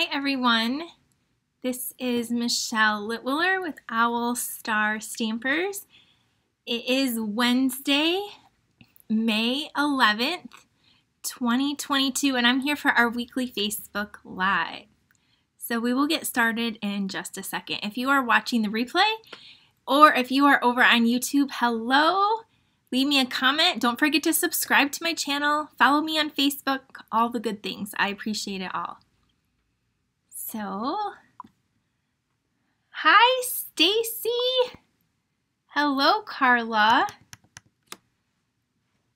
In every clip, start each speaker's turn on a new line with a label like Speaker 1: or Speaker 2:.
Speaker 1: Hi everyone. This is Michelle Litwiller with Owl Star Stampers. It is Wednesday, May 11th, 2022, and I'm here for our weekly Facebook Live. So we will get started in just a second. If you are watching the replay, or if you are over on YouTube, hello. Leave me a comment. Don't forget to subscribe to my channel. Follow me on Facebook. All the good things. I appreciate it all. So, hi Stacy. Hello Carla.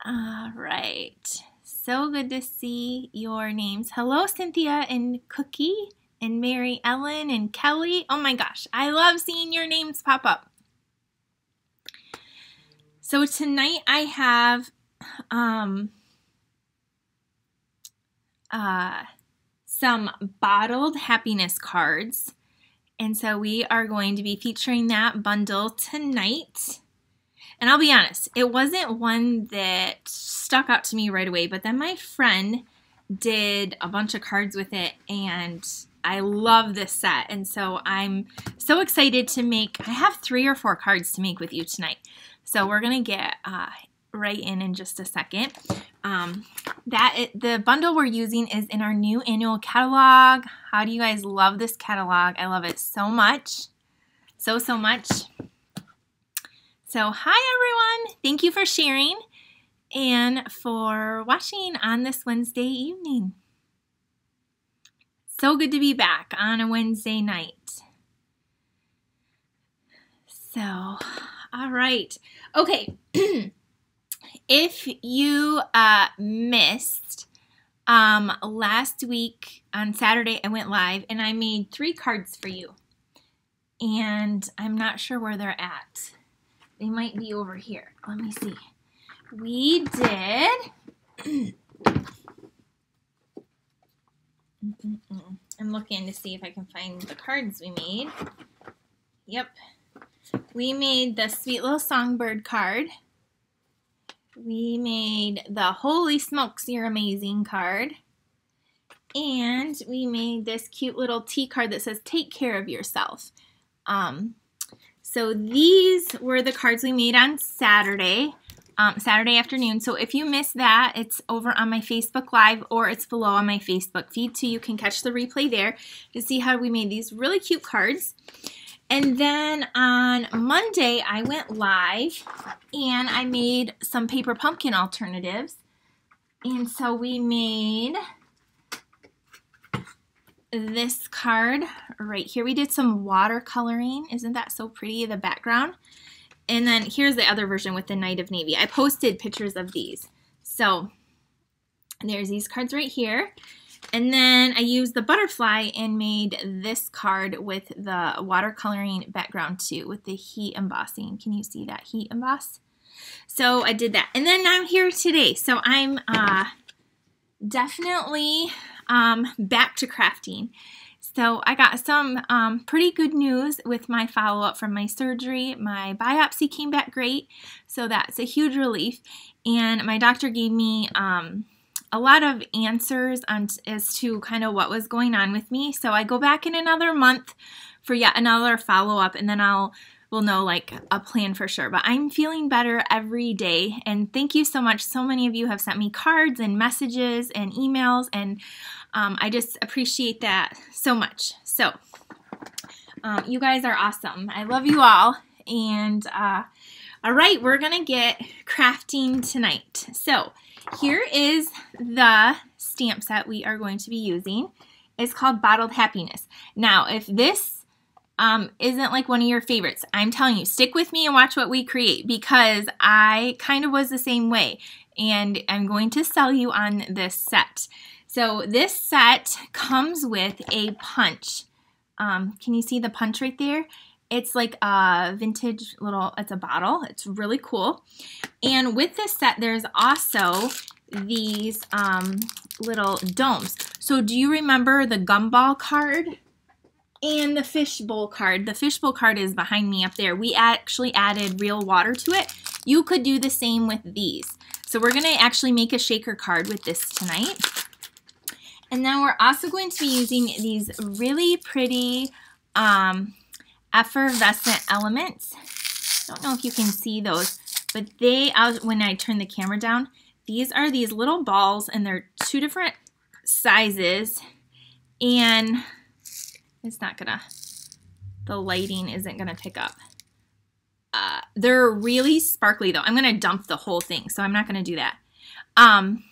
Speaker 1: All right. So good to see your names. Hello Cynthia and Cookie and Mary Ellen and Kelly. Oh my gosh, I love seeing your names pop up. So tonight I have um uh some bottled happiness cards. And so we are going to be featuring that bundle tonight. And I'll be honest, it wasn't one that stuck out to me right away, but then my friend did a bunch of cards with it and I love this set. And so I'm so excited to make, I have three or four cards to make with you tonight. So we're going to get uh, right in in just a second. Um, that it, the bundle we're using is in our new annual catalog. How do you guys love this catalog? I love it so much. So, so much. So, hi everyone. Thank you for sharing and for watching on this Wednesday evening. So good to be back on a Wednesday night. So, all right. Okay. if you uh, missed um, last week on Saturday, I went live and I made three cards for you. And I'm not sure where they're at. They might be over here. Let me see. We did. I'm looking to see if I can find the cards we made. Yep. We made the Sweet Little Songbird card we made the Holy Smokes, You're Amazing card. And we made this cute little T card that says Take Care of Yourself. Um, so these were the cards we made on Saturday, um, Saturday afternoon. So if you missed that, it's over on my Facebook Live or it's below on my Facebook feed. So you can catch the replay there to see how we made these really cute cards. And then on Monday, I went live and I made some paper pumpkin alternatives. And so we made this card right here. We did some watercoloring. Isn't that so pretty, the background? And then here's the other version with the Night of Navy. I posted pictures of these. So there's these cards right here. And then I used the butterfly and made this card with the watercoloring background too, with the heat embossing. Can you see that heat emboss? So I did that. And then I'm here today. So I'm uh, definitely um, back to crafting. So I got some um, pretty good news with my follow-up from my surgery. My biopsy came back great, so that's a huge relief. And my doctor gave me um, a lot of answers on, as to kind of what was going on with me. So I go back in another month for yet another follow up, and then I'll will know like a plan for sure. But I'm feeling better every day, and thank you so much. So many of you have sent me cards and messages and emails, and um, I just appreciate that so much. So um, you guys are awesome. I love you all, and uh, all right, we're gonna get crafting tonight. So here is the stamp set we are going to be using. It's called Bottled Happiness. Now, if this um, isn't like one of your favorites, I'm telling you, stick with me and watch what we create because I kind of was the same way. And I'm going to sell you on this set. So this set comes with a punch. Um, can you see the punch right there? It's like a vintage little, it's a bottle. It's really cool. And with this set, there's also these um, little domes. So do you remember the gumball card? And the fishbowl card. The fishbowl card is behind me up there. We actually added real water to it. You could do the same with these. So we're going to actually make a shaker card with this tonight. And then we're also going to be using these really pretty um, effervescent elements. Don't know if you can see those, but they, when I turn the camera down, these are these little balls and they're two different sizes and it's not gonna, the lighting isn't gonna pick up. Uh, they're really sparkly though. I'm gonna dump the whole thing, so I'm not gonna do that. Um,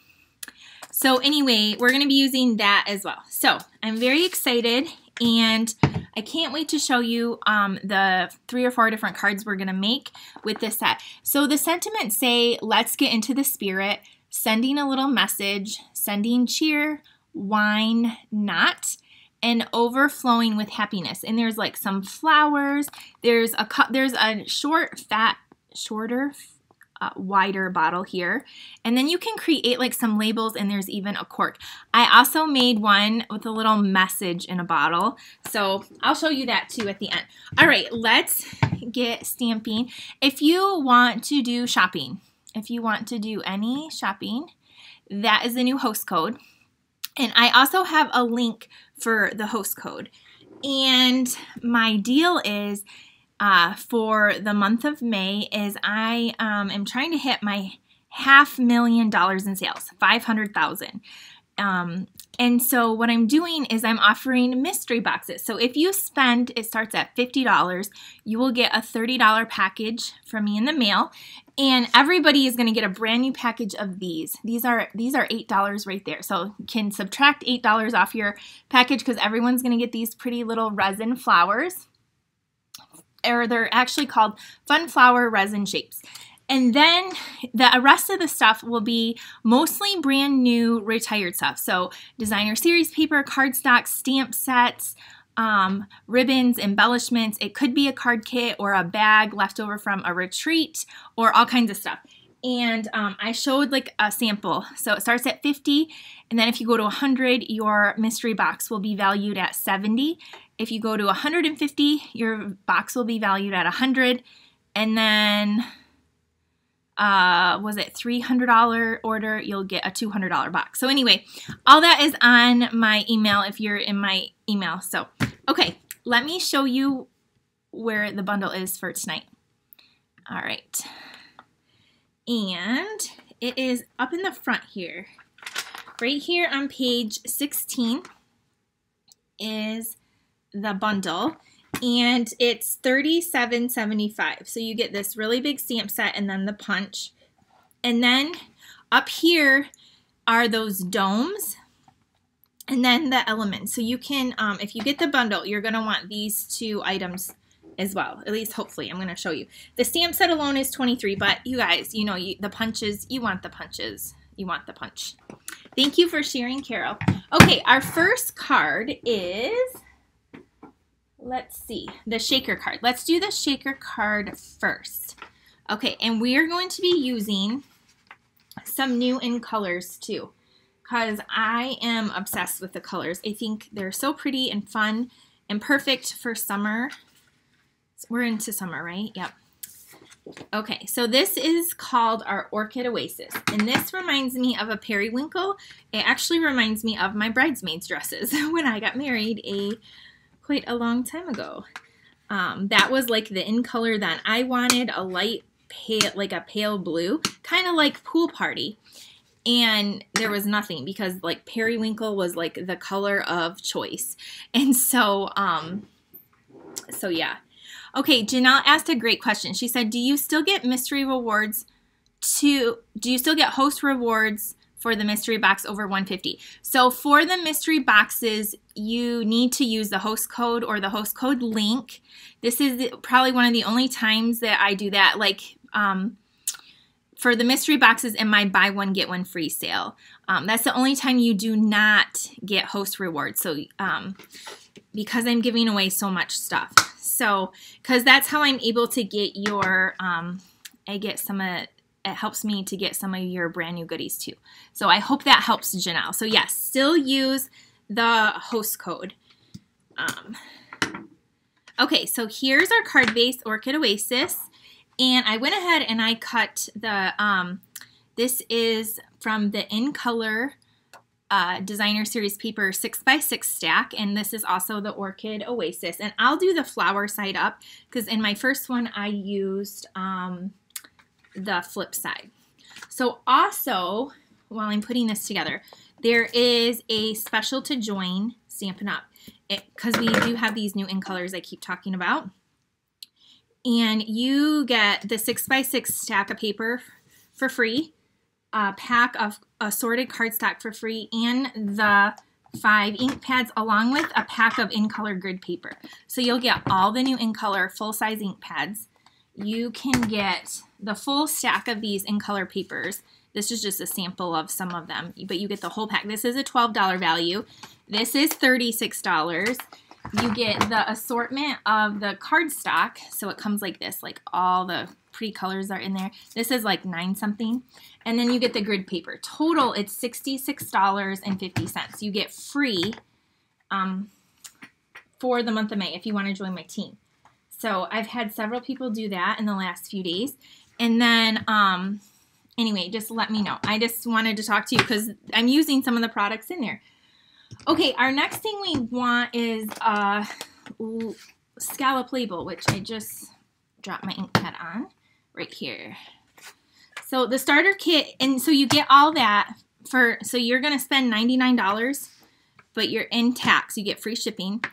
Speaker 1: so anyway, we're gonna be using that as well. So I'm very excited and I can't wait to show you um, the three or four different cards we're gonna make with this set. So the sentiments say, let's get into the spirit, sending a little message, sending cheer, wine, not, and overflowing with happiness. And there's like some flowers. There's a there's a short, fat, shorter, uh, wider bottle here. And then you can create like some labels and there's even a cork. I also made one with a little message in a bottle. So I'll show you that too at the end. All right, let's get stamping. If you want to do shopping, if you want to do any shopping, that is the new host code. And I also have a link for the host code. And my deal is uh, for the month of May is I um, am trying to hit my half million dollars in sales, 500,000. Um, and so what I'm doing is I'm offering mystery boxes. So if you spend, it starts at $50, you will get a $30 package from me in the mail. And everybody is going to get a brand new package of these. These are these are $8 right there. So you can subtract $8 off your package because everyone's going to get these pretty little resin flowers. Or they're actually called fun flower resin shapes. And then the rest of the stuff will be mostly brand new retired stuff. So designer series paper, cardstock, stamp sets, um, ribbons, embellishments. It could be a card kit or a bag left over from a retreat or all kinds of stuff. And um, I showed like a sample. So it starts at 50, and then if you go to 100, your mystery box will be valued at 70. If you go to 150, your box will be valued at 100. And then uh, was it $300 order, you'll get a $200 box. So anyway, all that is on my email if you're in my email. So, okay, let me show you where the bundle is for tonight. All right. And it is up in the front here. Right here on page 16 is the bundle and it's $37.75. So you get this really big stamp set and then the punch. And then up here are those domes and then the elements. So you can, um, if you get the bundle, you're going to want these two items as well. At least hopefully I'm going to show you. The stamp set alone is 23, but you guys, you know, you, the punches, you want the punches. You want the punch. Thank you for sharing, Carol. Okay, our first card is let's see, the shaker card. Let's do the shaker card first. Okay, and we are going to be using some new in colors too because I am obsessed with the colors. I think they're so pretty and fun and perfect for summer. We're into summer, right? Yep. Okay, so this is called our Orchid Oasis, and this reminds me of a periwinkle. It actually reminds me of my bridesmaids dresses when I got married a quite a long time ago. Um, that was like the in color that I wanted, a light pale, like a pale blue, kind of like Pool Party. And there was nothing because like periwinkle was like the color of choice. And so, um, so yeah. Okay, Janelle asked a great question. She said, do you still get mystery rewards to, do you still get host rewards for the mystery box over 150. So for the mystery boxes, you need to use the host code or the host code link. This is probably one of the only times that I do that. Like um, for the mystery boxes in my buy one get one free sale. Um, that's the only time you do not get host rewards. So um, because I'm giving away so much stuff. So because that's how I'm able to get your um, I get some of it helps me to get some of your brand new goodies too. So I hope that helps Janelle. So yes, still use the host code. Um, okay, so here's our card base Orchid Oasis. And I went ahead and I cut the, um, this is from the In Color uh, designer series paper 6x6 stack and this is also the orchid oasis and I'll do the flower side up because in my first one I used um, the flip side so also while I'm putting this together there is a special to join Stampin' Up eh, because we do have these new in colors I keep talking about and you get the 6x6 stack of paper for free a pack of assorted cardstock for free and the five ink pads along with a pack of in color grid paper. So you'll get all the new in color full size ink pads. You can get the full stack of these in color papers. This is just a sample of some of them, but you get the whole pack. This is a $12 value. This is $36 you get the assortment of the cardstock. So it comes like this, like all the pretty colors are in there. This is like nine something. And then you get the grid paper. Total, it's $66.50. You get free um, for the month of May if you want to join my team. So I've had several people do that in the last few days. And then, um, anyway, just let me know. I just wanted to talk to you because I'm using some of the products in there. Okay, our next thing we want is a scallop label, which I just dropped my ink pad on right here. So the starter kit, and so you get all that for, so you're going to spend $99, but you're in tax, you get free shipping.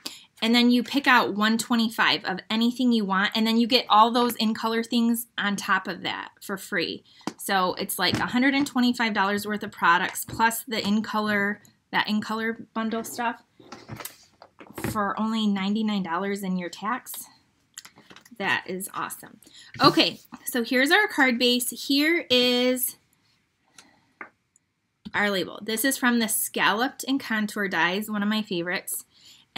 Speaker 1: And then you pick out 125 of anything you want, and then you get all those in color things on top of that for free. So it's like $125 worth of products plus the in color that in color bundle stuff for only $99 in your tax. That is awesome. Okay, so here's our card base. Here is our label. This is from the Scalloped and Contour Dies, one of my favorites.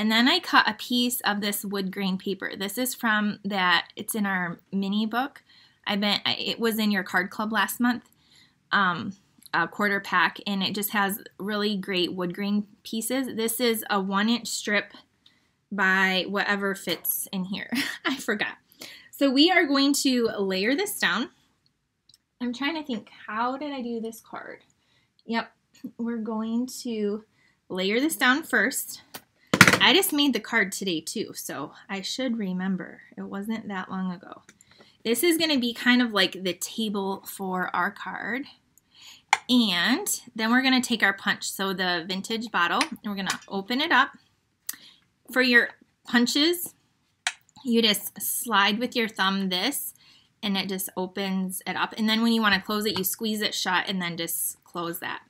Speaker 1: And then I cut a piece of this wood grain paper. This is from that, it's in our mini book. I bet it was in your card club last month. Um, a quarter pack and it just has really great wood grain pieces. This is a one inch strip by whatever fits in here. I forgot. So we are going to layer this down. I'm trying to think, how did I do this card? Yep, we're going to layer this down first. I just made the card today too, so I should remember. It wasn't that long ago. This is going to be kind of like the table for our card. And then we're going to take our punch, so the vintage bottle, and we're going to open it up. For your punches, you just slide with your thumb this, and it just opens it up. And then when you want to close it, you squeeze it shut and then just close that.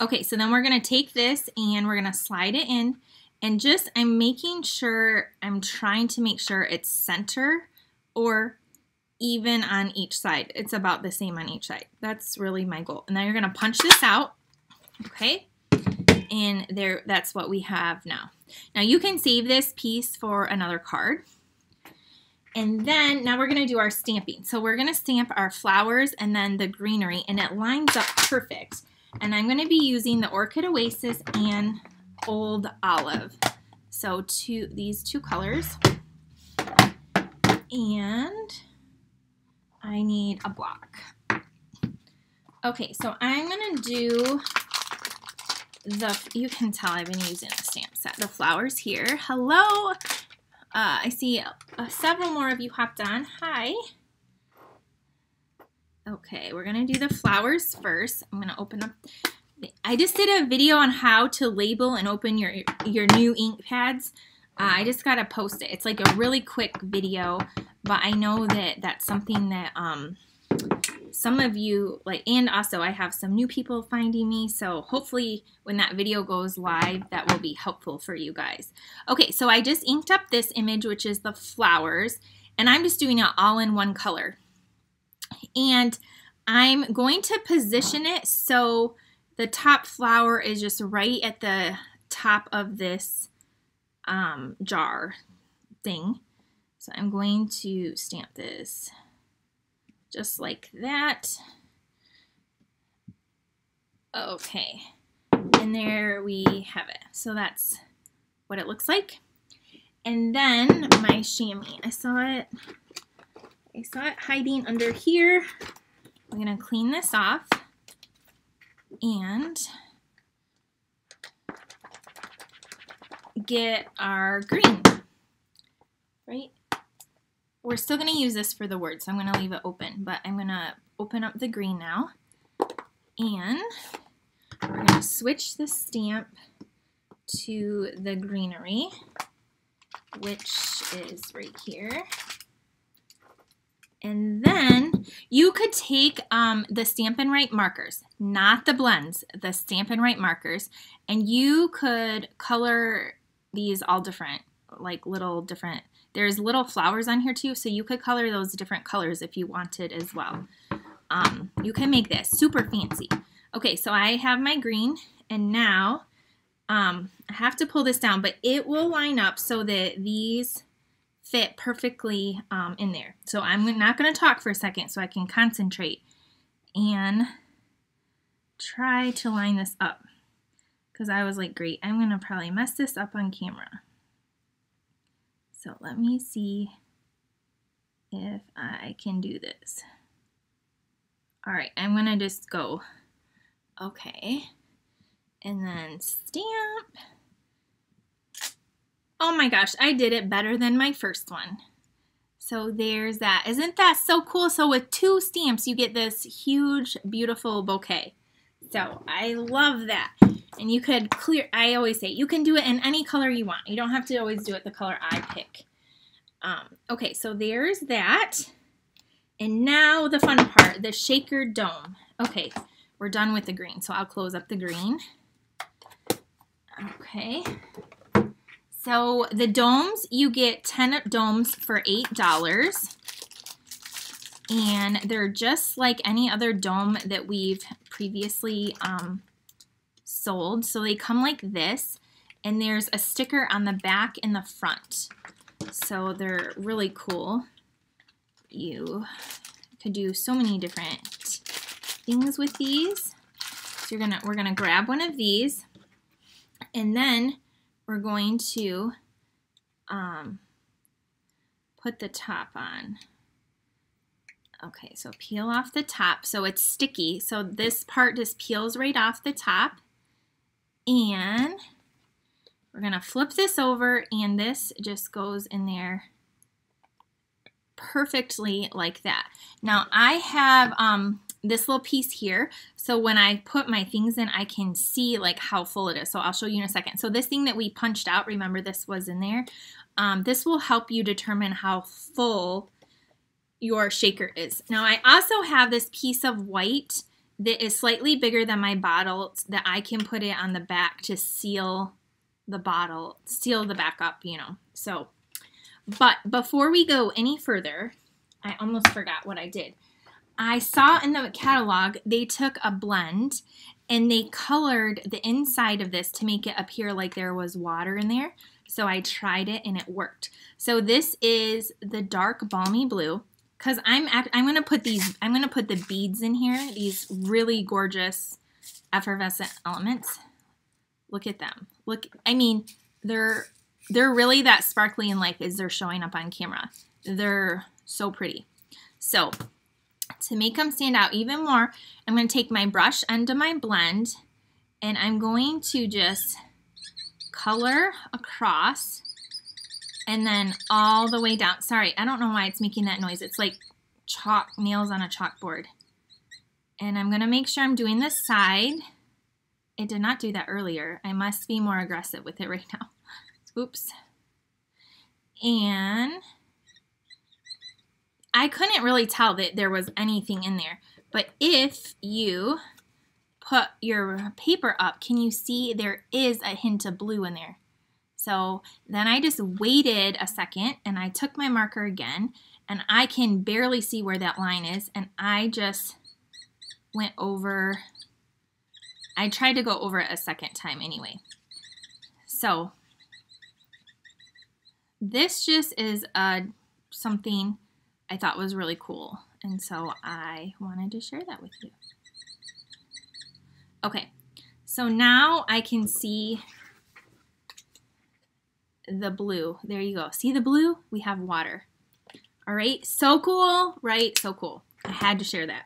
Speaker 1: Okay, so then we're going to take this and we're going to slide it in. And just, I'm making sure, I'm trying to make sure it's center or even on each side. It's about the same on each side. That's really my goal. And then you're going to punch this out, okay? And there, that's what we have now. Now you can save this piece for another card. And then now we're going to do our stamping. So we're going to stamp our flowers and then the greenery and it lines up perfect. And I'm going to be using the Orchid Oasis and Old Olive. So two these two colors. And I need a block. Okay, so I'm going to do the, you can tell I've been using a stamp set, the flowers here. Hello! Uh, I see uh, several more of you hopped on. Hi. Okay, we're going to do the flowers first. I'm going to open up. I just did a video on how to label and open your, your new ink pads. Uh, I just got to post it. It's like a really quick video but I know that that's something that um, some of you like and also I have some new people finding me so hopefully when that video goes live that will be helpful for you guys okay so I just inked up this image which is the flowers and I'm just doing it all in one color and I'm going to position it so the top flower is just right at the top of this um, jar thing so I'm going to stamp this just like that. Okay, and there we have it. So that's what it looks like. And then my chamois, I saw it, I saw it hiding under here. I'm gonna clean this off and get our green, right? We're still going to use this for the word, so I'm going to leave it open, but I'm going to open up the green now. And we're going to switch the stamp to the greenery, which is right here. And then you could take um, the Stampin' Write markers, not the blends, the Stampin' Write markers, and you could color these all different, like little different. There's little flowers on here too, so you could color those different colors if you wanted as well. Um, you can make this super fancy. Okay, so I have my green, and now um, I have to pull this down, but it will line up so that these fit perfectly um, in there. So I'm not going to talk for a second so I can concentrate and try to line this up. Because I was like, great, I'm going to probably mess this up on camera. So let me see if I can do this. All right, I'm going to just go, okay, and then stamp. Oh my gosh, I did it better than my first one. So there's that. Isn't that so cool? So with two stamps, you get this huge, beautiful bouquet. So I love that. And you could clear, I always say, you can do it in any color you want. You don't have to always do it the color I pick. Um, okay, so there's that. And now the fun part, the shaker dome. Okay, we're done with the green. So I'll close up the green. Okay. So the domes, you get 10 domes for $8. And they're just like any other dome that we've previously um, sold. So they come like this. And there's a sticker on the back and the front. So they're really cool. You could do so many different things with these. So you're gonna we're gonna grab one of these and then we're going to um, put the top on. Okay, so peel off the top. So it's sticky. So this part just peels right off the top. And we're going to flip this over and this just goes in there perfectly like that. Now I have um, this little piece here. So when I put my things in, I can see like how full it is. So I'll show you in a second. So this thing that we punched out, remember this was in there. Um, this will help you determine how full your shaker is. Now I also have this piece of white that is slightly bigger than my bottle that I can put it on the back to seal the bottle, seal the back up, you know. So, but before we go any further, I almost forgot what I did. I saw in the catalog they took a blend and they colored the inside of this to make it appear like there was water in there. So I tried it and it worked. So this is the dark balmy blue because I'm I'm gonna put these I'm gonna put the beads in here. These really gorgeous effervescent elements. Look at them. Look, I mean, they're they're really that sparkly in life as they're showing up on camera. They're so pretty. So to make them stand out even more, I'm going to take my brush under my blend and I'm going to just color across and then all the way down. Sorry, I don't know why it's making that noise. It's like chalk nails on a chalkboard. And I'm going to make sure I'm doing this side. It did not do that earlier. I must be more aggressive with it right now. Oops. And I couldn't really tell that there was anything in there. But if you put your paper up, can you see there is a hint of blue in there? So then I just waited a second and I took my marker again and I can barely see where that line is and I just went over, I tried to go over it a second time anyway. So this just is a something I thought was really cool. And so I wanted to share that with you. Okay, so now I can see the blue. There you go. See the blue? We have water. All right, so cool, right? So cool. I had to share that.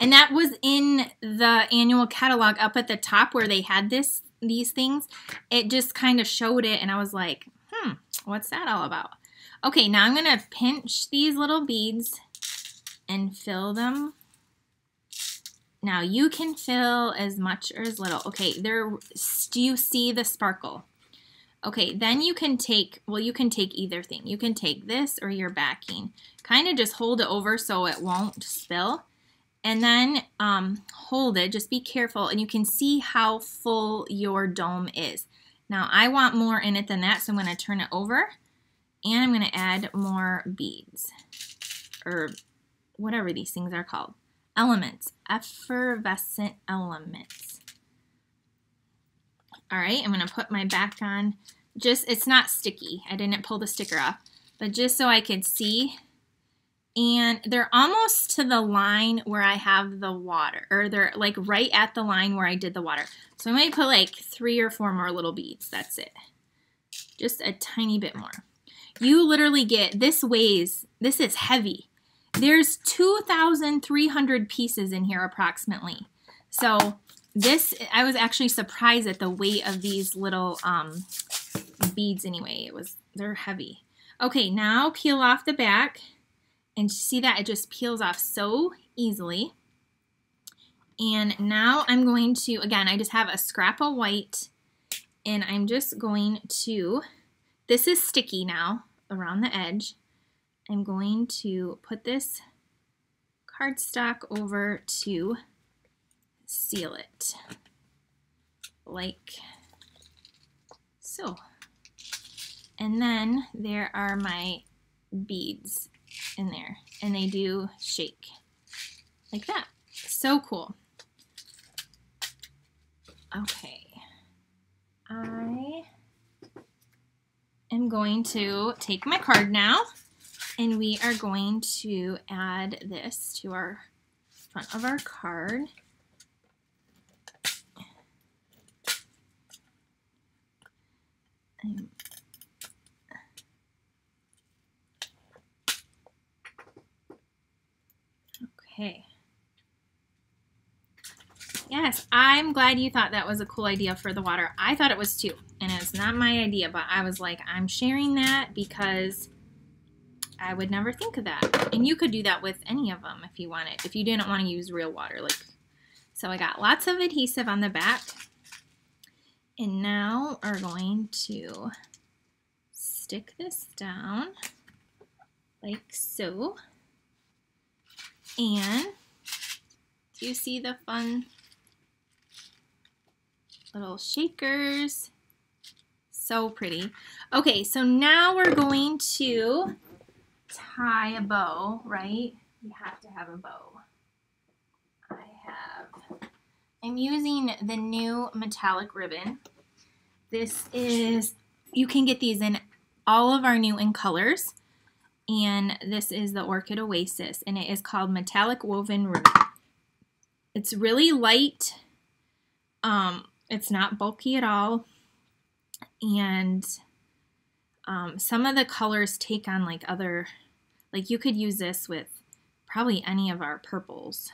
Speaker 1: And that was in the annual catalog up at the top where they had this these things. It just kind of showed it and I was like, hmm, what's that all about? Okay, now I'm going to pinch these little beads and fill them. Now you can fill as much or as little. Okay, there, do you see the sparkle? Okay, then you can take, well, you can take either thing. You can take this or your backing. Kind of just hold it over so it won't spill. And then um, hold it, just be careful, and you can see how full your dome is. Now, I want more in it than that, so I'm going to turn it over, and I'm going to add more beads, or whatever these things are called. Elements, effervescent elements. All right, I'm going to put my back on. Just, it's not sticky. I didn't pull the sticker off, but just so I can see and they're almost to the line where I have the water, or they're like right at the line where I did the water. So I might put like three or four more little beads. That's it. Just a tiny bit more. You literally get, this weighs, this is heavy. There's 2,300 pieces in here approximately. So this, I was actually surprised at the weight of these little um, beads anyway. It was, they're heavy. Okay, now peel off the back. And see that it just peels off so easily. And now I'm going to, again, I just have a scrap of white and I'm just going to, this is sticky now around the edge. I'm going to put this cardstock over to seal it like so. And then there are my beads in there and they do shake like that. So cool. Okay. I am going to take my card now and we are going to add this to our front of our card. Okay. Yes, I'm glad you thought that was a cool idea for the water. I thought it was too, and it's not my idea, but I was like, I'm sharing that because I would never think of that. And you could do that with any of them if you wanted, if you didn't want to use real water. Like, So I got lots of adhesive on the back. And now we're going to stick this down like so. And do you see the fun little shakers? So pretty. Okay, so now we're going to tie a bow, right? You have to have a bow. I have, I'm using the new metallic ribbon. This is, you can get these in all of our new in colors and this is the Orchid Oasis, and it is called Metallic Woven Ribbon. It's really light. Um, it's not bulky at all, and um, some of the colors take on like other, like you could use this with probably any of our purples.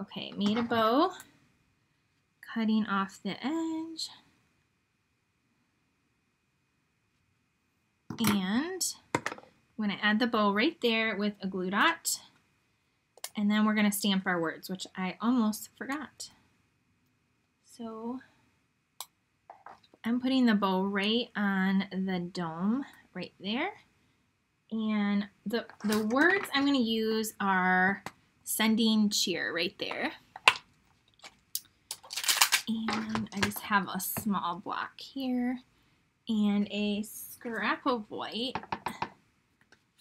Speaker 1: Okay, made a bow, cutting off the edge. And I'm to add the bow right there with a glue dot. And then we're going to stamp our words, which I almost forgot. So I'm putting the bow right on the dome right there. And the, the words I'm going to use are sending cheer right there. And I just have a small block here and a scrap of white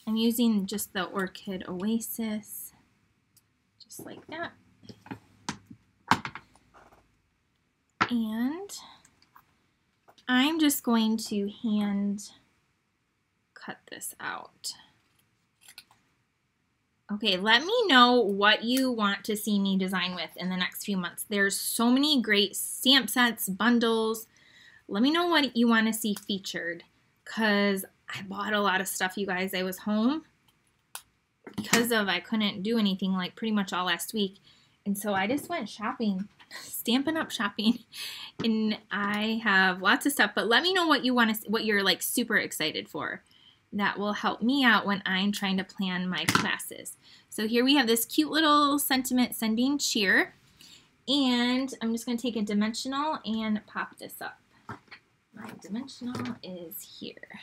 Speaker 1: I'm using just the Orchid Oasis, just like that. And I'm just going to hand cut this out. Okay, let me know what you want to see me design with in the next few months. There's so many great stamp sets, bundles. Let me know what you want to see featured because I bought a lot of stuff, you guys. I was home because of I couldn't do anything like pretty much all last week. And so I just went shopping, Stampin' Up shopping. And I have lots of stuff, but let me know what you want to what you're like super excited for. That will help me out when I'm trying to plan my classes. So here we have this cute little sentiment sending cheer. And I'm just going to take a dimensional and pop this up. My dimensional is here.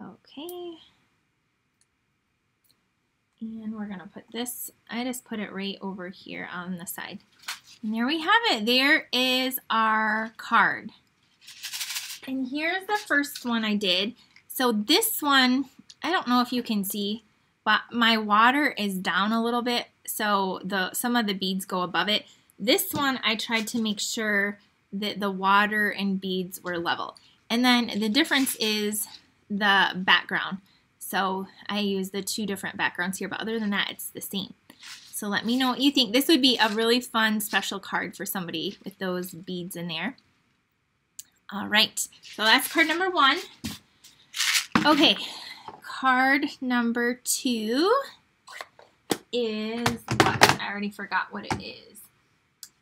Speaker 1: Okay. And we're going to put this, I just put it right over here on the side. And there we have it. There is our card. And here's the first one I did. So this one, I don't know if you can see, but my water is down a little bit. So the some of the beads go above it. This one, I tried to make sure that the water and beads were level. And then the difference is the background. So I use the two different backgrounds here, but other than that, it's the same. So let me know what you think. This would be a really fun special card for somebody with those beads in there. All right, so that's card number one. Okay, card number two is what? I already forgot what it is.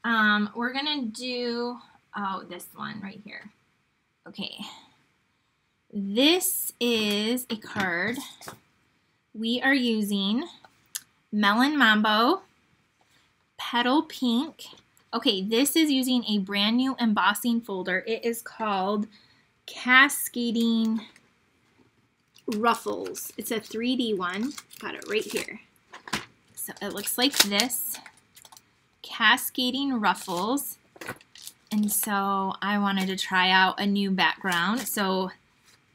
Speaker 1: Um, we're gonna do, oh, this one right here. Okay. This is a card. We are using Melon Mambo, Petal Pink. Okay, this is using a brand new embossing folder. It is called Cascading Ruffles. It's a 3D one. Got it right here. So it looks like this. Cascading Ruffles. And so I wanted to try out a new background. So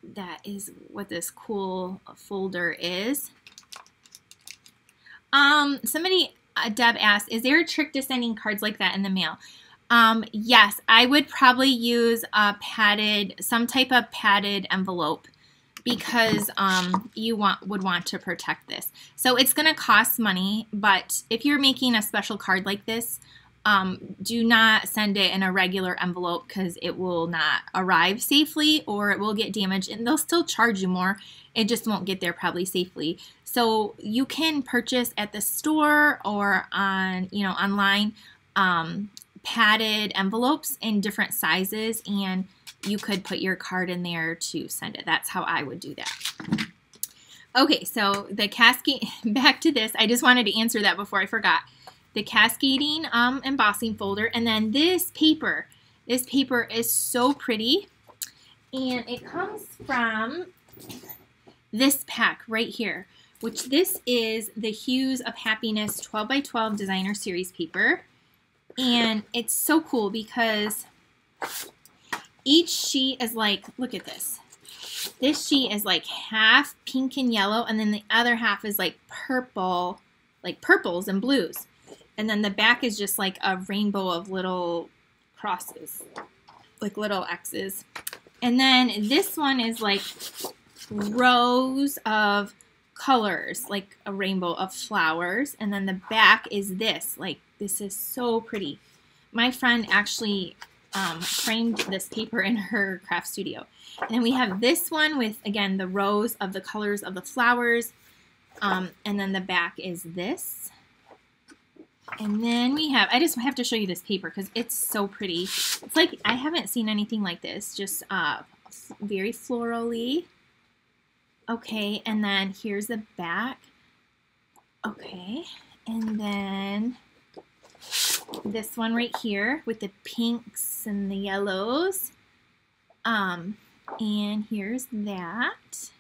Speaker 1: that is what this cool folder is. Um, somebody, uh, Deb asked, is there a trick to sending cards like that in the mail? Um, yes, I would probably use a padded, some type of padded envelope because um, you want would want to protect this. So it's going to cost money, but if you're making a special card like this, um, do not send it in a regular envelope because it will not arrive safely or it will get damaged and they'll still charge you more. It just won't get there probably safely. So you can purchase at the store or on, you know, online um, padded envelopes in different sizes and you could put your card in there to send it. That's how I would do that. Okay, so the cascade, back to this. I just wanted to answer that before I forgot the cascading um, embossing folder, and then this paper. This paper is so pretty, and it comes from this pack right here, which this is the Hues of Happiness 12 by 12 Designer Series paper. And it's so cool because each sheet is like, look at this. This sheet is like half pink and yellow, and then the other half is like purple, like purples and blues. And then the back is just like a rainbow of little crosses, like little X's. And then this one is like rows of colors, like a rainbow of flowers. And then the back is this, like this is so pretty. My friend actually um, framed this paper in her craft studio. And then we have this one with, again, the rows of the colors of the flowers. Um, and then the back is this. And then we have, I just have to show you this paper because it's so pretty. It's like, I haven't seen anything like this. Just uh, very florally. Okay, and then here's the back. Okay, and then this one right here with the pinks and the yellows. Um, and here's that.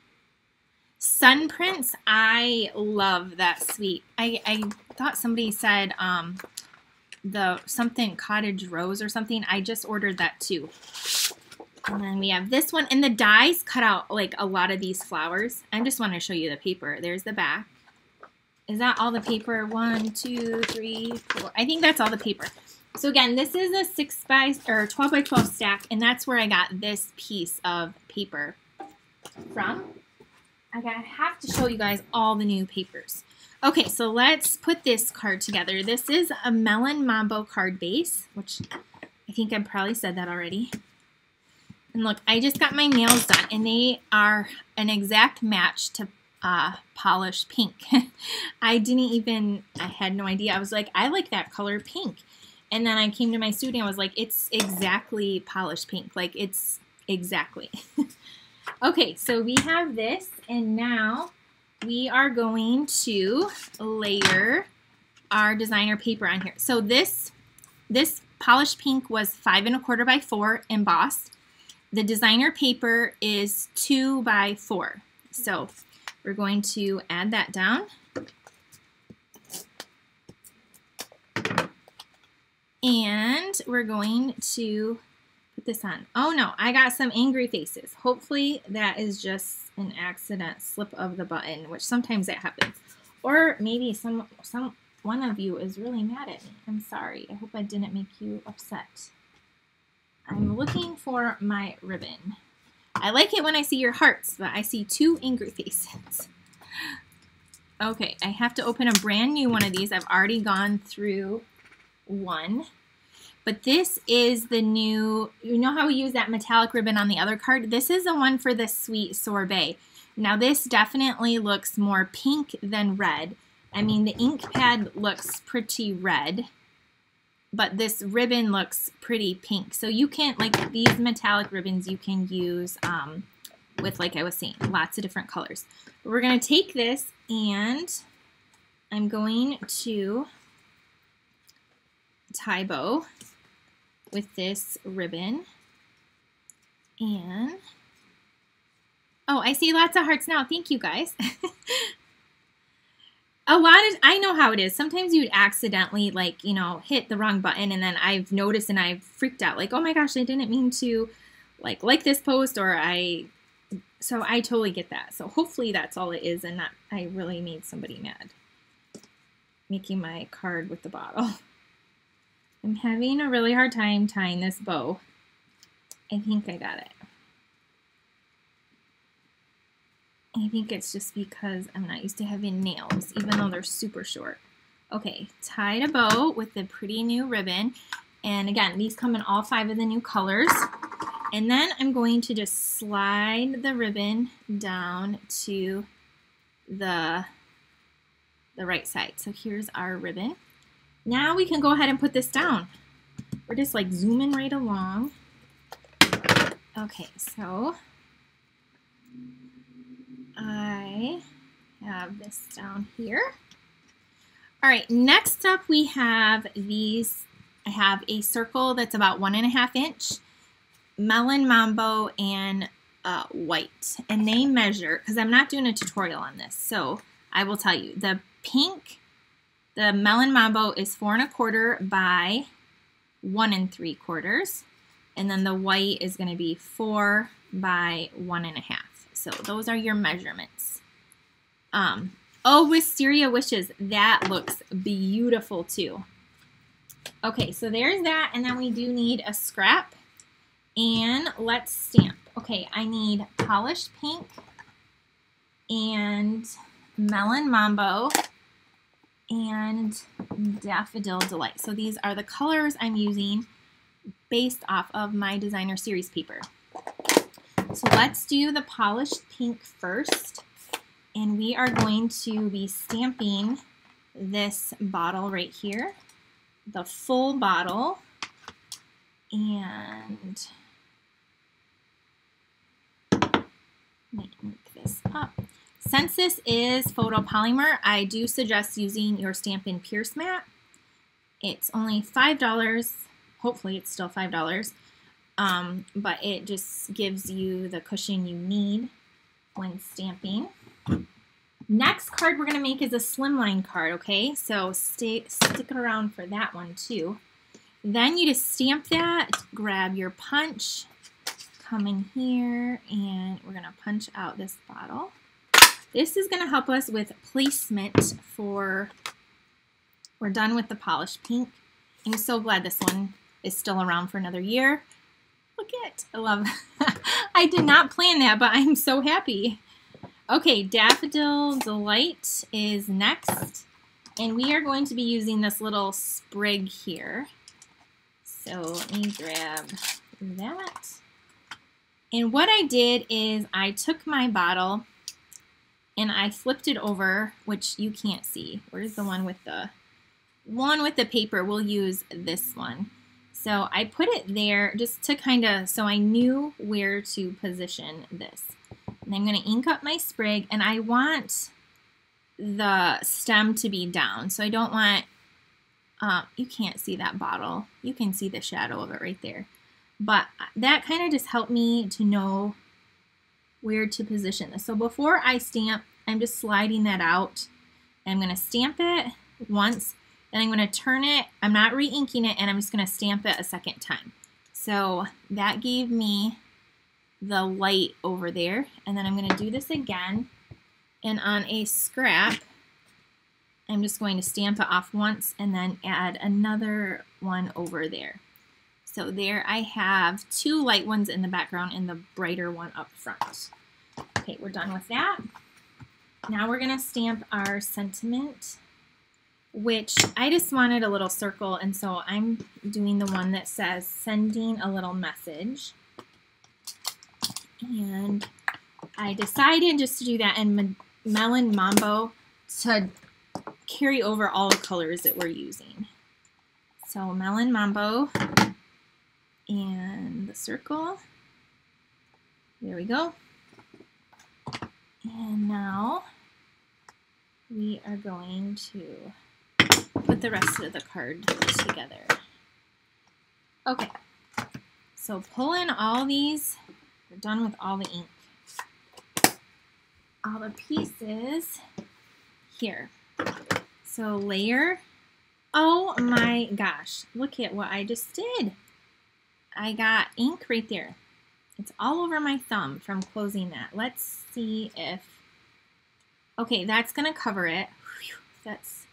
Speaker 1: Sun Prince, I love that sweet. I, I thought somebody said um, the something cottage rose or something. I just ordered that too. And then we have this one. And the dies cut out like a lot of these flowers. I just want to show you the paper. There's the back. Is that all the paper? One, two, three, four. I think that's all the paper. So again, this is a 6 by or 12 by 12 stack, and that's where I got this piece of paper from. I have to show you guys all the new papers. Okay, so let's put this card together. This is a Melon Mambo card base, which I think I probably said that already. And look, I just got my nails done and they are an exact match to uh, polished pink. I didn't even, I had no idea. I was like, I like that color pink. And then I came to my studio and I was like, it's exactly polished pink. Like it's exactly. okay, so we have this and now we are going to layer our designer paper on here. So this, this polished pink was five and a quarter by four embossed. The designer paper is two by four. So we're going to add that down. And we're going to this on. Oh no, I got some angry faces. Hopefully that is just an accident slip of the button, which sometimes that happens. Or maybe some some one of you is really mad at me. I'm sorry. I hope I didn't make you upset. I'm looking for my ribbon. I like it when I see your hearts, but I see two angry faces. Okay, I have to open a brand new one of these. I've already gone through one. But this is the new, you know how we use that metallic ribbon on the other card? This is the one for the sweet sorbet. Now this definitely looks more pink than red. I mean, the ink pad looks pretty red, but this ribbon looks pretty pink. So you can, like these metallic ribbons, you can use um, with, like I was saying, lots of different colors. We're going to take this and I'm going to tie bow with this ribbon. And, oh, I see lots of hearts now. Thank you, guys. a lot of, I know how it is. Sometimes you'd accidentally, like, you know, hit the wrong button, and then I've noticed and I've freaked out, like, oh my gosh, I didn't mean to, like, like this post, or I, so I totally get that. So hopefully that's all it is, and not, I really made somebody mad. Making my card with the bottle. I'm having a really hard time tying this bow. I think I got it. I think it's just because I'm not used to having nails, even though they're super short. Okay, tied a bow with the pretty new ribbon. And again, these come in all five of the new colors. And then I'm going to just slide the ribbon down to the, the right side. So here's our ribbon. Now we can go ahead and put this down. We're just like zooming right along. Okay, so I have this down here. All right, next up we have these. I have a circle that's about one and a half inch, melon mambo and uh, white. And they measure, because I'm not doing a tutorial on this, so I will tell you. The pink the melon mambo is four and a quarter by one and three quarters. And then the white is going to be four by one and a half. So those are your measurements. Um, oh, Wisteria Wishes. That looks beautiful too. Okay, so there's that. And then we do need a scrap. And let's stamp. Okay, I need polished pink and melon mambo and Daffodil Delight. So these are the colors I'm using based off of my designer series paper. So let's do the polished pink first. And we are going to be stamping this bottle right here, the full bottle. And make this up. Since this is photopolymer, I do suggest using your Stampin' Pierce mat. It's only $5. Hopefully it's still $5. Um, but it just gives you the cushion you need when stamping. Next card we're going to make is a slimline card, okay? So stay, stick around for that one too. Then you just stamp that, grab your punch, come in here, and we're going to punch out this bottle. This is going to help us with placement for, we're done with the polished pink. I'm so glad this one is still around for another year. Look at, I love, I did not plan that, but I'm so happy. Okay, Daffodil Delight is next. And we are going to be using this little sprig here. So let me grab that. And what I did is I took my bottle and I flipped it over, which you can't see. Where's the one with the one with the paper? We'll use this one. So I put it there just to kind of, so I knew where to position this. And I'm going to ink up my sprig and I want the stem to be down. So I don't want, uh, you can't see that bottle. You can see the shadow of it right there. But that kind of just helped me to know where to position this. So before I stamp, I'm just sliding that out. I'm going to stamp it once, then I'm going to turn it. I'm not re-inking it, and I'm just going to stamp it a second time. So that gave me the light over there. And then I'm going to do this again. And on a scrap, I'm just going to stamp it off once and then add another one over there. So there I have two light ones in the background and the brighter one up front. Okay, we're done with that. Now we're going to stamp our sentiment, which I just wanted a little circle, and so I'm doing the one that says sending a little message. And I decided just to do that in Melon Mambo to carry over all the colors that we're using. So Melon Mambo and the circle. There we go. And now we are going to put the rest of the card together. Okay, so pull in all these. We're done with all the ink. All the pieces here. So layer. Oh my gosh, look at what I just did. I got ink right there. It's all over my thumb from closing that. Let's see if, okay, that's to cover it. Whew, that's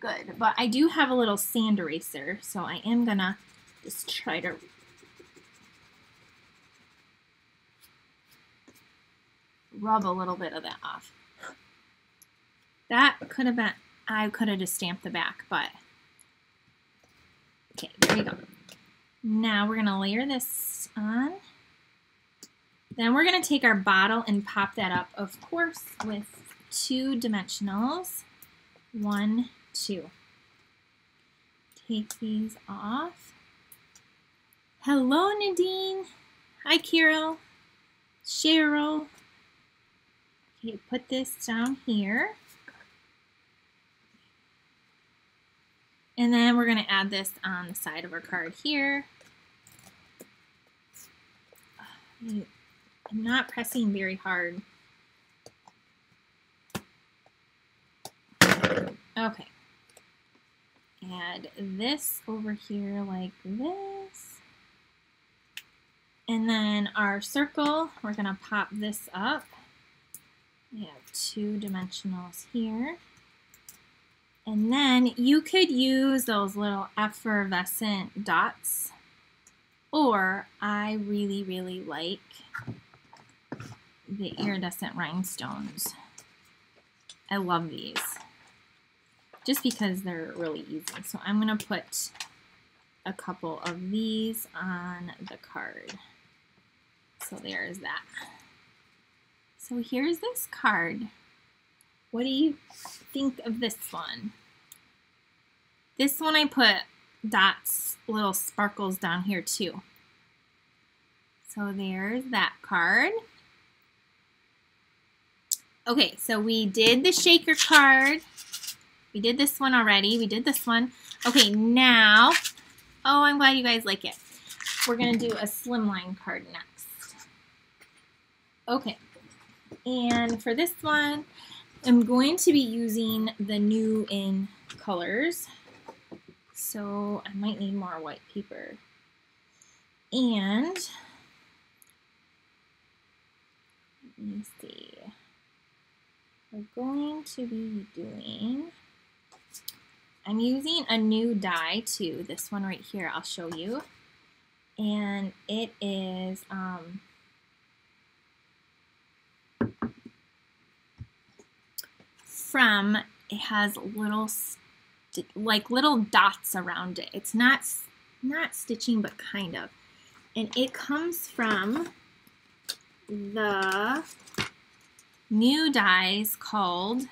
Speaker 1: good. But I do have a little sand eraser, so I am to just try to rub a little bit of that off. That could have been, I could have just stamped the back, but okay, there we go. Now we're going to layer this on. Then we're going to take our bottle and pop that up, of course, with two dimensionals. One, two. Take these off. Hello, Nadine. Hi, Carol. Cheryl. Okay, put this down here. And then we're going to add this on the side of our card here. I'm not pressing very hard. Okay. Add this over here like this. And then our circle, we're going to pop this up. We have two dimensionals here. And then you could use those little effervescent dots. Or I really, really like the iridescent rhinestones. I love these. Just because they're really easy. So I'm going to put a couple of these on the card. So there's that. So here's this card. What do you think of this one? This one I put dots, little sparkles down here too. So there's that card. Okay, so we did the shaker card. We did this one already. We did this one. Okay, now, oh, I'm glad you guys like it. We're going to do a slimline card next. Okay, and for this one, I'm going to be using the new in colors. So I might need more white paper. And let me see. We're going to be doing, I'm using a new die too. This one right here, I'll show you. And it is, um, from, it has little, like little dots around it. It's not, not stitching, but kind of. And it comes from the new dies called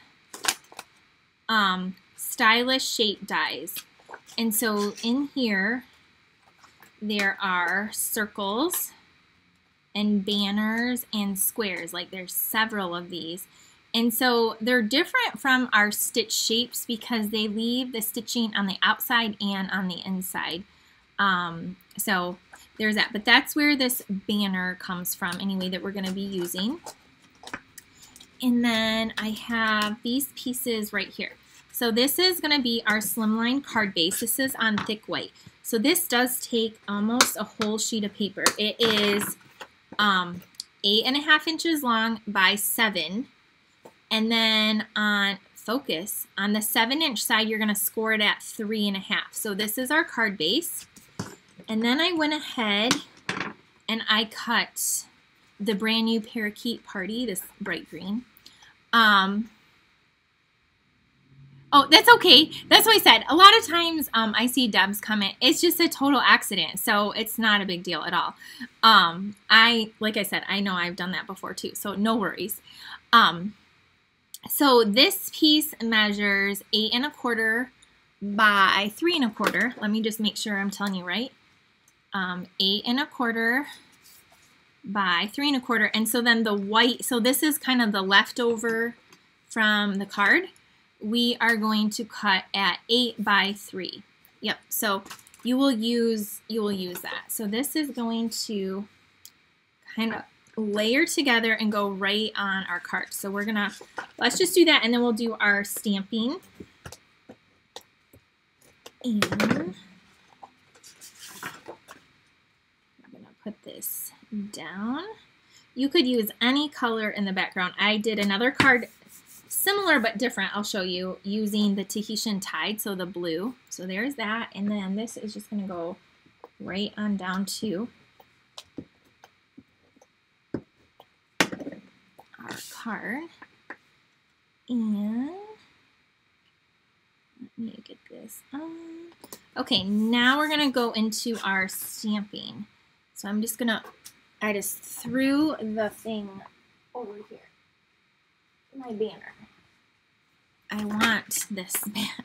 Speaker 1: um, Stylish Shape Dies. And so in here, there are circles and banners and squares. Like there's several of these. And so they're different from our stitch shapes because they leave the stitching on the outside and on the inside. Um, so there's that. But that's where this banner comes from anyway that we're going to be using. And then I have these pieces right here. So this is going to be our slimline card base. This is on thick white. So this does take almost a whole sheet of paper. It is um, eight and a half inches long by seven. And then on focus, on the seven inch side, you're going to score it at three and a half. So this is our card base. And then I went ahead and I cut the brand new parakeet party, this bright green. Um, oh, that's okay. That's what I said. A lot of times um, I see Deb's comment. It's just a total accident, so it's not a big deal at all. Um, I, like I said, I know I've done that before too, so no worries. Um, so this piece measures eight and a quarter by three and a quarter. Let me just make sure I'm telling you right um, eight and a quarter by three and a quarter. And so then the white, so this is kind of the leftover from the card. We are going to cut at eight by three. Yep, so you will use, you will use that. So this is going to kind of layer together and go right on our card. So we're gonna, let's just do that and then we'll do our stamping. And I'm gonna put this down. You could use any color in the background. I did another card similar but different, I'll show you, using the Tahitian Tide, so the blue. So there's that, and then this is just to go right on down to our card. And let me get this on. Okay, now we're to go into our stamping. So I'm just gonna, I just threw the thing over here, my banner. I want this banner,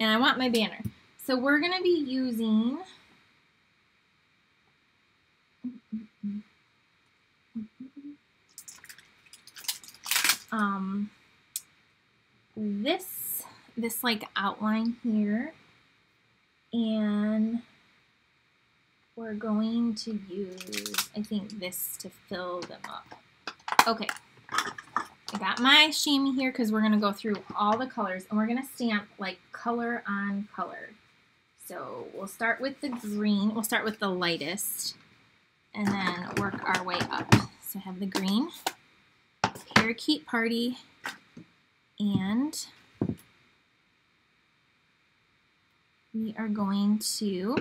Speaker 1: and I want my banner. So we're gonna be using, um, this, this like outline here, and we're going to use, I think, this to fill them up. Okay, I got my chamois here because we're going to go through all the colors and we're going to stamp like color on color. So we'll start with the green. We'll start with the lightest and then work our way up. So I have the green, parakeet party, and we are going to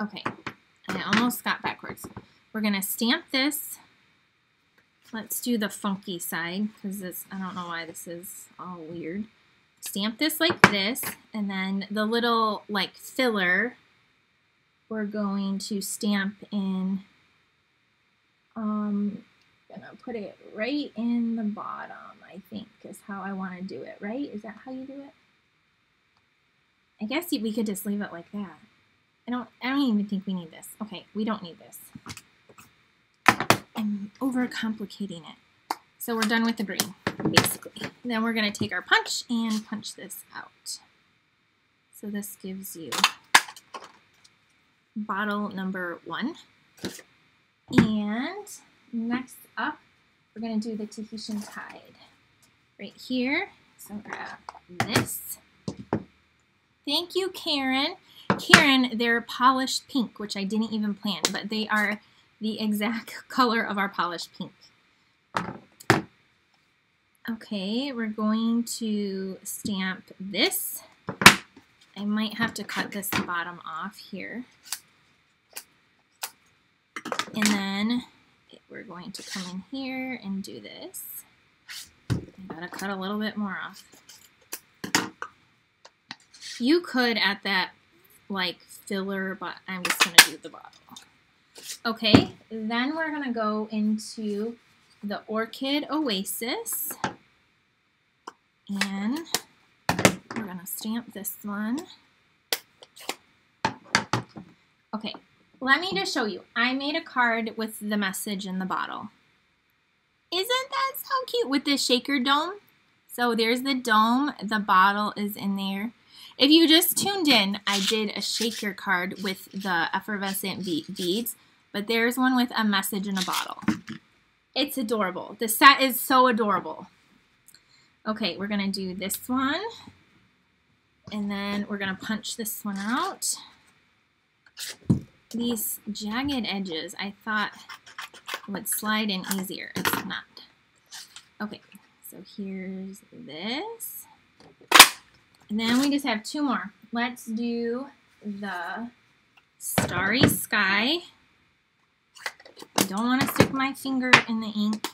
Speaker 1: Okay, I almost got backwards. We're going to stamp this. Let's do the funky side because this I don't know why this is all weird. Stamp this like this and then the little like filler we're going to stamp in um gonna put it right in the bottom I think is how I want to do it right is that how you do it I guess we could just leave it like that I don't, I don't even think we need this. Okay, we don't need this. I'm overcomplicating it. So we're done with the green, basically. Then we're to take our punch and punch this out. So this gives you bottle number one. And next up, we're going to do the Tahitian Tide. Right here. So grab this. Thank you, Karen. Karen, they're polished pink, which I didn't even plan, but they are the exact color of our polished pink. Okay, we're going to stamp this. I might have to cut this bottom off here. And then we're going to come in here and do this. I gotta cut a little bit more off. You could, at that like filler, but I'm just to do the bottle. Okay, then we're going to go into the Orchid Oasis. And we're going to stamp this one. Okay, let me just show you. I made a card with the message in the bottle. Isn't that so cute with the shaker dome? So there's the dome. The bottle is in there. If you just tuned in, I did a shaker card with the effervescent beads, but there's one with a message in a bottle. It's adorable. The set is so adorable. Okay, we're going to do this one. And then we're going to punch this one out. These jagged edges I thought would slide in easier. It's not. Okay, so here's this. And then we just have two more. Let's do the Starry Sky. I don't want to stick my finger in the ink.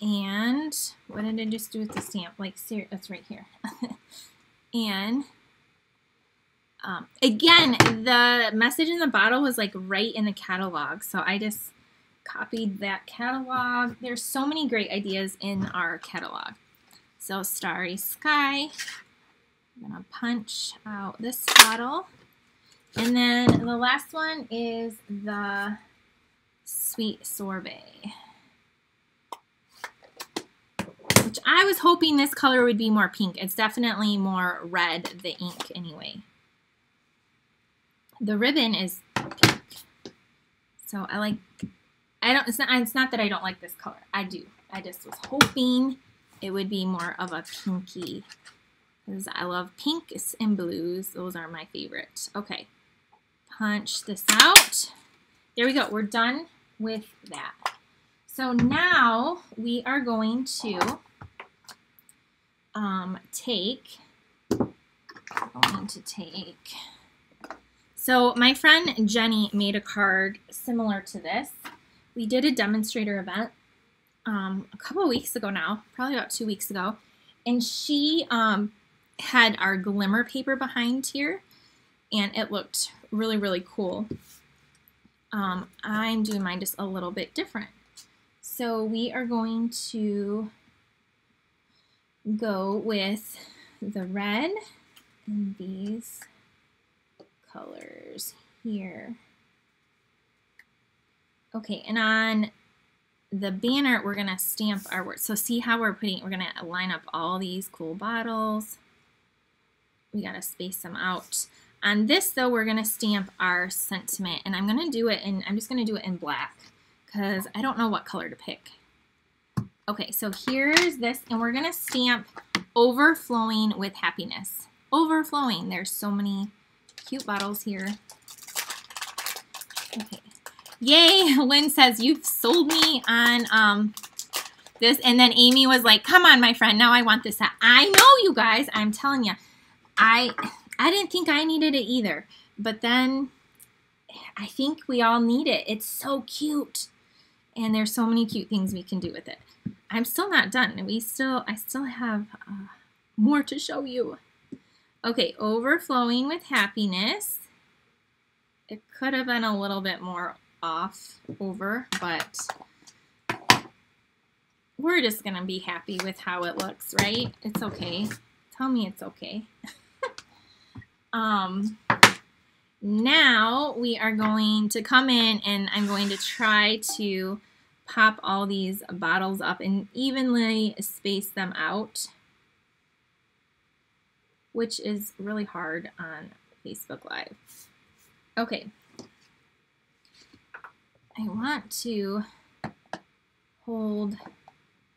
Speaker 1: And what did I just do with the stamp? Like, that's right here. and um, again, the message in the bottle was like right in the catalog. So I just copied that catalog. There's so many great ideas in our catalog. So Starry Sky. I'm to punch out this bottle. And then the last one is the Sweet Sorbet. Which I was hoping this color would be more pink. It's definitely more red, the ink anyway. The ribbon is pink. So I like, I don't, it's not, it's not that I don't like this color. I do. I just was hoping it would be more of a pinky because I love pinks and blues. Those are my favorite. Okay, punch this out. There we go. We're done with that. So now we are going to um, take, going to take, so my friend Jenny made a card similar to this. We did a demonstrator event um, a couple weeks ago now, probably about two weeks ago, and she um, had our glimmer paper behind here, and it looked really, really cool. Um, I'm doing mine just a little bit different. So we are going to go with the red and these colors here. Okay, and on the banner, we're going to stamp our words. So see how we're putting, we're going to line up all these cool bottles. We got to space them out. On this, though, we're going to stamp our sentiment, and I'm going to do it, and I'm just going to do it in black because I don't know what color to pick. Okay, so here's this, and we're going to stamp overflowing with happiness. Overflowing. There's so many cute bottles here. Okay, Yay, Lynn says, you've sold me on um, this. And then Amy was like, come on, my friend, now I want this. I know, you guys, I'm telling you. I, I didn't think I needed it either. But then I think we all need it. It's so cute. And there's so many cute things we can do with it. I'm still not done. We still, I still have uh, more to show you. Okay, overflowing with happiness. It could have been a little bit more off over, but we're just going to be happy with how it looks, right? It's okay. Tell me it's okay. um, now we are going to come in and I'm going to try to pop all these bottles up and evenly space them out, which is really hard on Facebook Live. Okay, I want to hold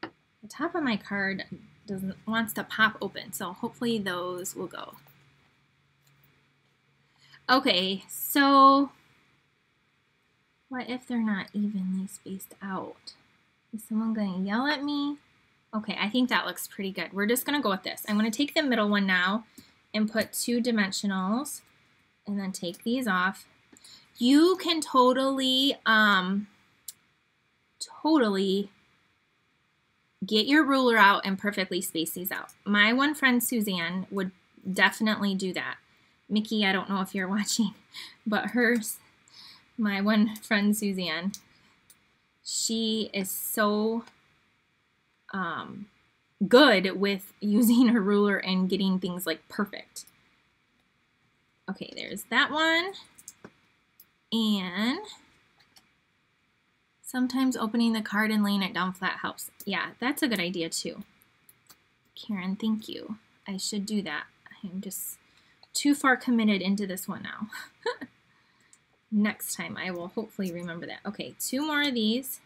Speaker 1: the top of my card doesn't wants to pop open so hopefully those will go. Okay so what if they're not evenly spaced out? Is someone going to yell at me okay I think that looks pretty good we're just gonna go with this I'm to take the middle one now and put two dimensionals and then take these off you can totally, um, totally get your ruler out and perfectly space these out. My one friend Suzanne would definitely do that. Mickey, I don't know if you're watching, but hers, my one friend Suzanne, she is so um, good with using her ruler and getting things like perfect. Okay, there's that one. And sometimes opening the card and laying it down flat helps. Yeah, that's a good idea too. Karen, thank you. I should do that. I'm just too far committed into this one now. Next time I will hopefully remember that. Okay, two more of these.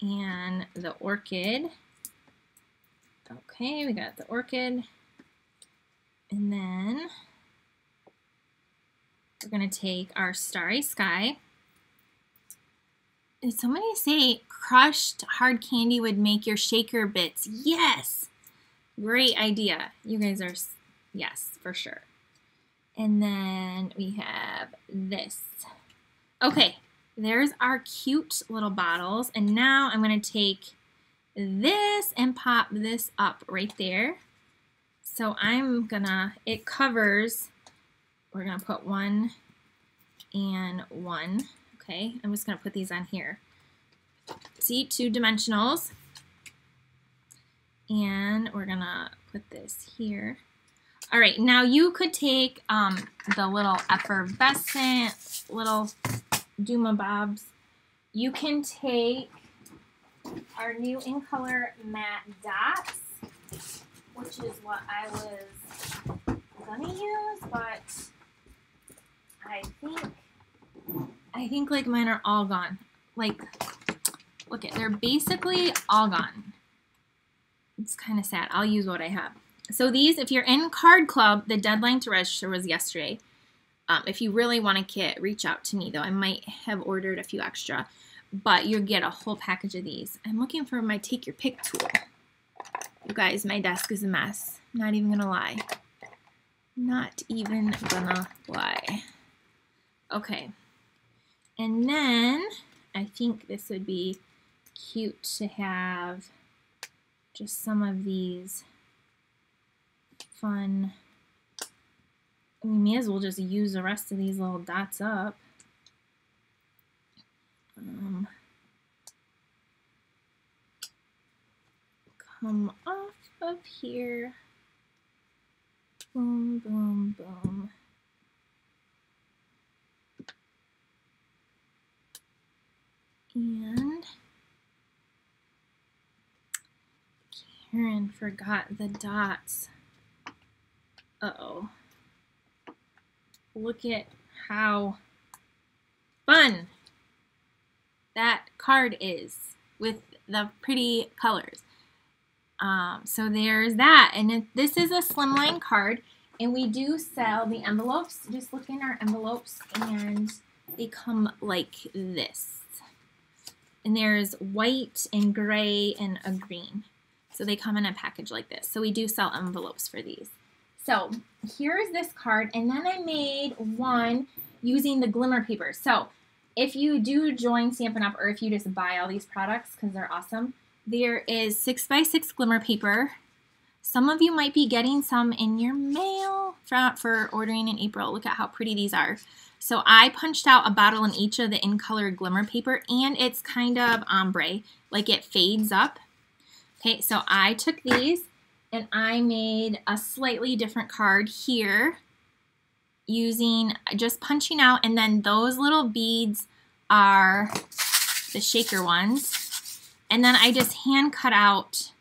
Speaker 1: And the orchid. Okay, we got the orchid. And then we're going to take our Starry Sky. Did somebody say crushed hard candy would make your shaker bits? Yes! Great idea. You guys are, yes, for sure. And then we have this. Okay, there's our cute little bottles. And now I'm going to take this and pop this up right there. So I'm gonna, it covers, we're gonna put one and one. Okay, I'm just gonna put these on here. See, two dimensionals. And we're gonna put this here. All right, now you could take um, the little effervescent little Duma Bobs. You can take our new in color matte dots, which is what I was gonna use, but I think I think like mine are all gone. Like, look at they're basically all gone. It's kind of sad. I'll use what I have. So these, if you're in Card Club, the deadline to register was yesterday. Um, if you really want a kit, reach out to me though. I might have ordered a few extra but you'll get a whole package of these. I'm looking for my take your pick tool. You guys, my desk is a mess. Not even gonna lie. Not even gonna lie. Okay. And then I think this would be cute to have just some of these fun. We may as well just use the rest of these little dots up. Um, come off of here. Boom, boom, boom. And Karen forgot the dots. Uh-oh. Look at how fun that card is with the pretty colors. Um, so there's that. And this is a slimline card. And we do sell the envelopes. Just look in our envelopes and they come like this. And there's white and gray and a green. So they come in a package like this. So we do sell envelopes for these. So here's this card. And then I made one using the glimmer paper. So if you do join Stampin' Up! or if you just buy all these products because they're awesome, there is 6x6 glimmer paper. Some of you might be getting some in your mail for, for ordering in April. Look at how pretty these are. So I punched out a bottle in each of the in color glimmer paper and it's kind of ombre, like it fades up. Okay, so I took these and I made a slightly different card here using just punching out. And then those little beads are the shaker ones. And then I just hand cut out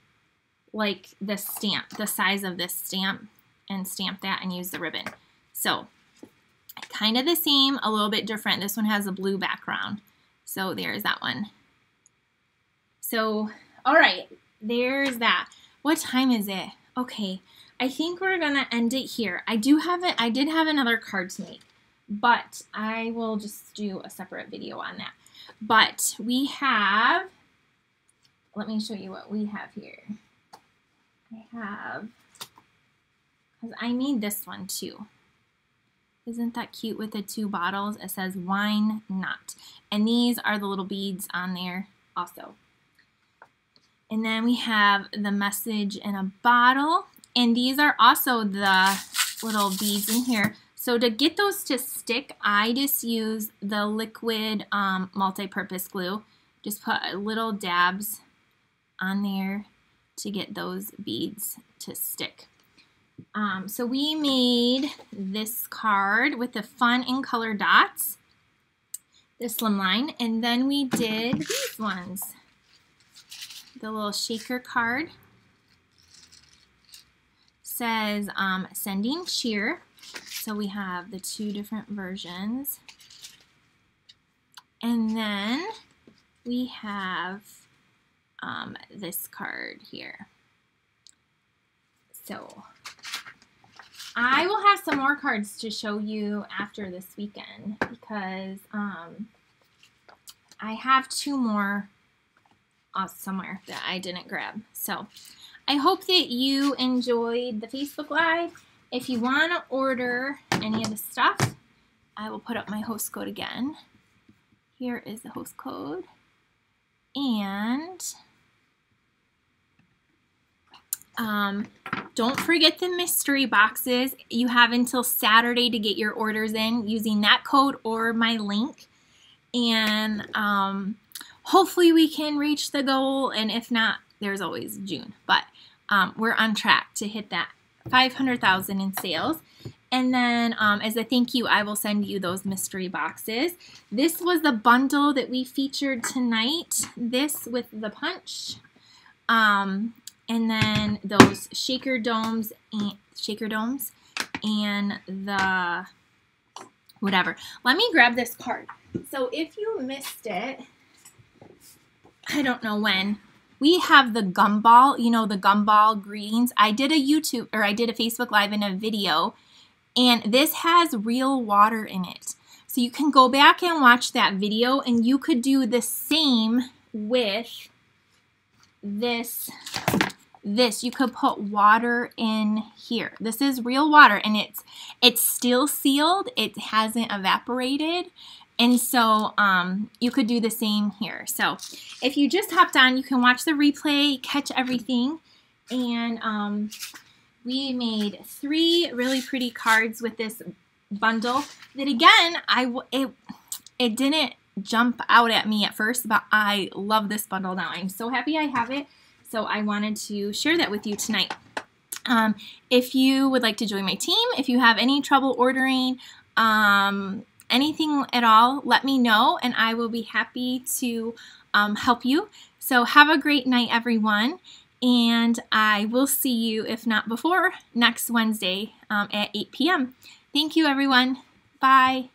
Speaker 1: like the stamp the size of this stamp and stamp that and use the ribbon. So kind of the same a little bit different. This one has a blue background. So there's that one. So all right there's that what time is it okay I think we're gonna end it here. I do have it. I did have another card to make, but I will just do a separate video on that. But we have. Let me show you what we have here. I have because I made this one too. Isn't that cute with the two bottles? It says wine not. And these are the little beads on there also. And then we have the message in a bottle. And these are also the little beads in here. So to get those to stick, I just use the liquid um, multi-purpose glue. Just put little dabs on there to get those beads to stick. Um, so we made this card with the fun and color dots, the slimline, and then we did these ones. The little shaker card says um, sending cheer. So we have the two different versions. And then we have um, this card here. So I will have some more cards to show you after this weekend because um, I have two more somewhere that I didn't grab. So I hope that you enjoyed the Facebook Live. If you want to order any of the stuff, I will put up my host code again. Here is the host code. And um, don't forget the mystery boxes. You have until Saturday to get your orders in using that code or my link. And um, hopefully we can reach the goal. And if not, there's always June. But um, we're on track to hit that 500,000 in sales. And then um, as a thank you, I will send you those mystery boxes. This was the bundle that we featured tonight. This with the punch. Um, and then those shaker domes and shaker domes and the whatever. Let me grab this card. So if you missed it, I don't know when, we have the gumball, you know, the gumball greens. I did a YouTube or I did a Facebook Live in a video, and this has real water in it. So you can go back and watch that video, and you could do the same with this this you could put water in here this is real water and it's it's still sealed it hasn't evaporated and so um, you could do the same here. So if you just hopped on, you can watch the replay, catch everything. And um, we made three really pretty cards with this bundle that again, I it, it didn't jump out at me at first, but I love this bundle now. I'm so happy I have it. So I wanted to share that with you tonight. Um, if you would like to join my team, if you have any trouble ordering, um, anything at all, let me know and I will be happy to um, help you. So have a great night, everyone. And I will see you, if not before, next Wednesday um, at 8 p.m. Thank you, everyone. Bye.